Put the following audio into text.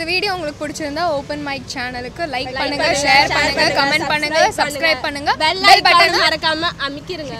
இந்த வீடியோ உங்களுக்கு பிடிச்சிருந்தா ஓப்பன் மைக் சேனலுக்கு லைக் பண்ணுங்க ஷேர் பண்ணுங்க கமெண்ட் பண்ணுங்க சப்ஸ்கிரைப் பண்ணுங்க. பெல் பட்டன் பட்டன் மறக்காம அமைக்கிருங்க.